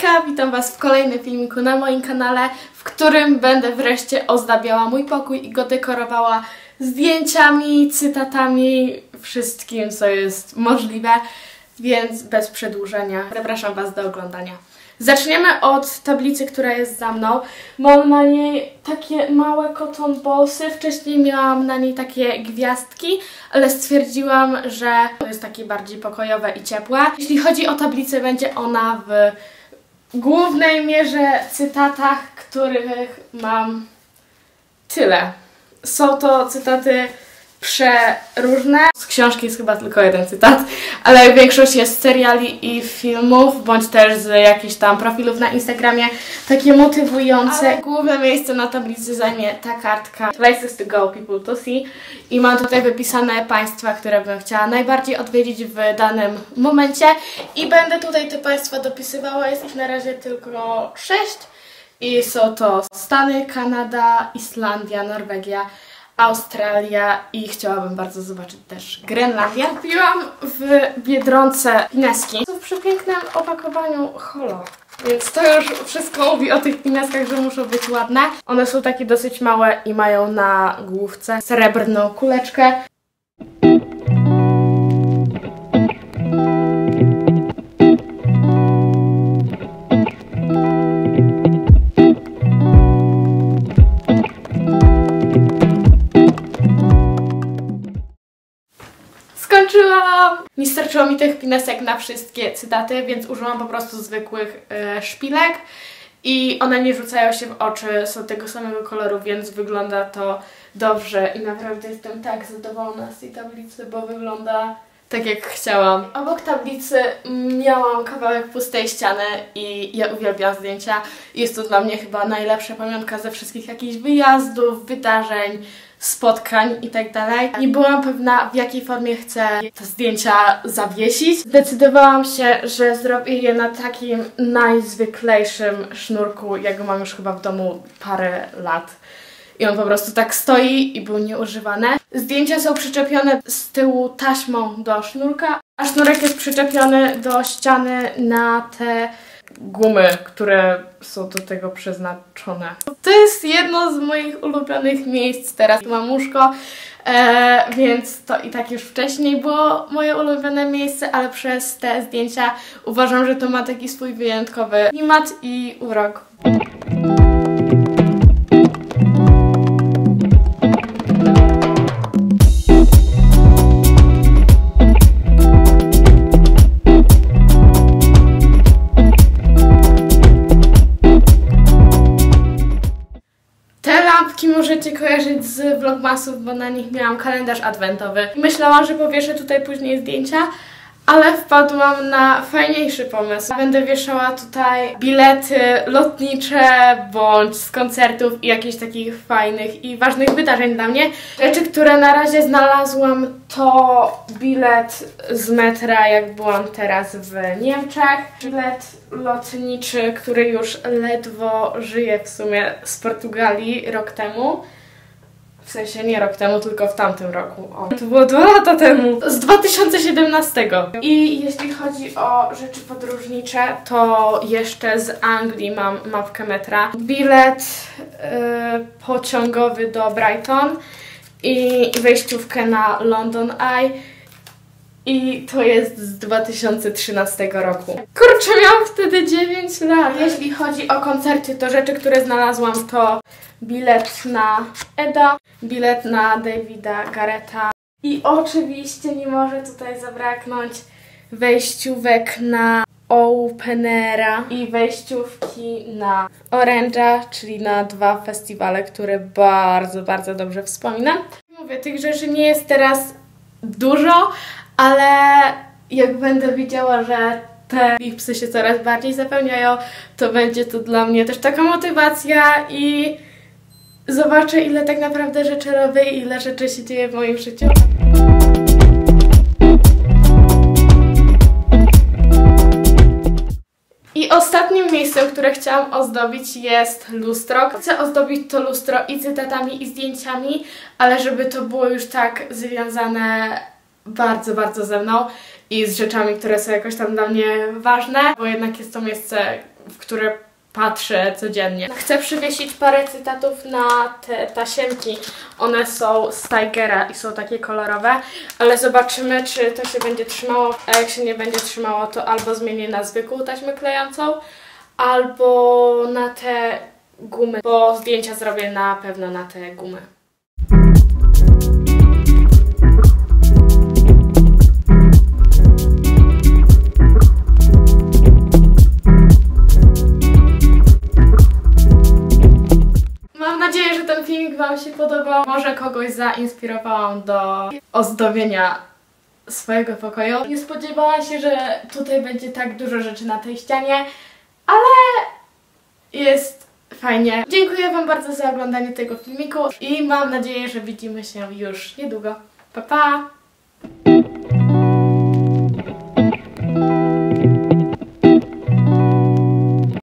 Hejka, witam Was w kolejnym filmiku na moim kanale, w którym będę wreszcie ozdabiała mój pokój i go dekorowała zdjęciami, cytatami, wszystkim co jest możliwe, więc bez przedłużenia zapraszam Was do oglądania. Zaczniemy od tablicy, która jest za mną. Mam na niej takie małe cotton ballsy. Wcześniej miałam na niej takie gwiazdki, ale stwierdziłam, że to jest takie bardziej pokojowe i ciepłe. Jeśli chodzi o tablicę, będzie ona w głównej mierze cytatach, których mam tyle. Są to cytaty przeróżne. Z książki jest chyba tylko jeden cytat, ale większość jest z seriali i filmów, bądź też z jakichś tam profilów na Instagramie, takie motywujące. Ale główne miejsce na tablicy zajmie ta kartka. Places to go, people to see? I mam tutaj wypisane państwa, które bym chciała najbardziej odwiedzić w danym momencie. I będę tutaj te państwa dopisywała, jest ich na razie tylko sześć. I są to Stany, Kanada, Islandia, Norwegia, Australia i chciałabym bardzo zobaczyć też Grenlandię. Kupiłam w Biedronce pineski. W przepięknym opakowaniu holo. Więc to już wszystko mówi o tych pineskach, że muszą być ładne. One są takie dosyć małe i mają na główce srebrną kuleczkę. Starczyło mi tych pinesek na wszystkie cytaty, więc użyłam po prostu zwykłych e, szpilek i one nie rzucają się w oczy, są tego samego koloru, więc wygląda to dobrze. I naprawdę jestem tak zadowolona z tej tablicy, bo wygląda tak jak chciałam. Obok tablicy miałam kawałek pustej ściany i ja uwielbiam zdjęcia. Jest to dla mnie chyba najlepsza pamiątka ze wszystkich jakichś wyjazdów, wydarzeń, spotkań i tak. Nie byłam pewna w jakiej formie chcę te zdjęcia zawiesić. Zdecydowałam się, że zrobię je na takim najzwyklejszym sznurku, jak mam już chyba w domu parę lat. I on po prostu tak stoi i był nieużywany. Zdjęcia są przyczepione z tyłu taśmą do sznurka, a sznurek jest przyczepiony do ściany na te gumy, które są do tego przeznaczone. To jest jedno z moich ulubionych miejsc teraz. Mam łóżko, e, więc to i tak już wcześniej było moje ulubione miejsce, ale przez te zdjęcia uważam, że to ma taki swój wyjątkowy klimat i urok. Możecie kojarzyć z vlogmasów, bo na nich miałam kalendarz adwentowy. Myślałam, że powieszę tutaj później zdjęcia, ale wpadłam na fajniejszy pomysł. Będę wieszała tutaj bilety lotnicze bądź z koncertów i jakichś takich fajnych i ważnych wydarzeń dla mnie. Rzeczy, które na razie znalazłam to bilet z metra, jak byłam teraz w Niemczech. Bilet lotniczy, który już ledwo żyje w sumie z Portugalii rok temu. W sensie nie rok temu, tylko w tamtym roku. O, to było dwa lata temu. Z 2017. I jeśli chodzi o rzeczy podróżnicze, to jeszcze z Anglii mam mapkę metra. Bilet yy, pociągowy do Brighton i wejściówkę na London Eye. I to jest z 2013 roku. Kurczę, miałam wtedy 9 lat. Jeśli chodzi o koncerty, to rzeczy, które znalazłam to bilet na Eda, bilet na Davida Gareta i oczywiście nie może tutaj zabraknąć wejściówek na Openera i wejściówki na Orange'a, czyli na dwa festiwale, które bardzo, bardzo dobrze wspominam. Mówię, tych rzeczy nie jest teraz dużo, ale jak będę widziała, że te lipsy się coraz bardziej zapełniają, to będzie to dla mnie też taka motywacja i zobaczę ile tak naprawdę rzeczy robię i ile rzeczy się dzieje w moim życiu. I ostatnim miejscem, które chciałam ozdobić jest lustro. Chcę ozdobić to lustro i cytatami i zdjęciami, ale żeby to było już tak związane bardzo, bardzo ze mną i z rzeczami, które są jakoś tam dla mnie ważne, bo jednak jest to miejsce, w które patrzę codziennie. Chcę przywiesić parę cytatów na te tasiemki. One są z Tigera i są takie kolorowe, ale zobaczymy, czy to się będzie trzymało. A jak się nie będzie trzymało, to albo zmienię na zwykłą taśmę klejącą, albo na te gumy, bo zdjęcia zrobię na pewno na te gumy. Może kogoś zainspirowałam do ozdobienia swojego pokoju. Nie spodziewałam się, że tutaj będzie tak dużo rzeczy na tej ścianie, ale jest fajnie. Dziękuję Wam bardzo za oglądanie tego filmiku i mam nadzieję, że widzimy się już niedługo. Pa, pa!